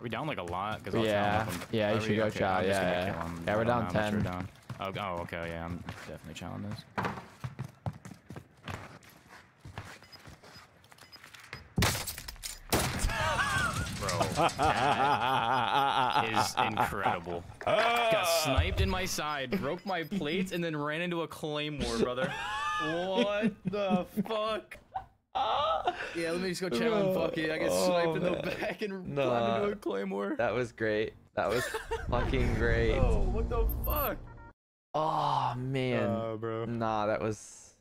we down like a lot? Cause I'll Yeah. them. Yeah, you Are should we? go Okay, chow, I'm yeah, yeah. kill 'em. Yeah, we're down know how much we're 10. down. Oh, oh, okay, yeah, I'm definitely challenging this. Bro, that is incredible. Got sniped in my side, broke my plates, and then ran into a claymore, brother. What the fuck? Yeah, let me just go challenge. Oh. Fuck it, I get Oh, sniped in the man. back and Nah. climbed into a claymore. That was great. That was fucking great. Oh, what the fuck? Oh man. bro. Nah, that was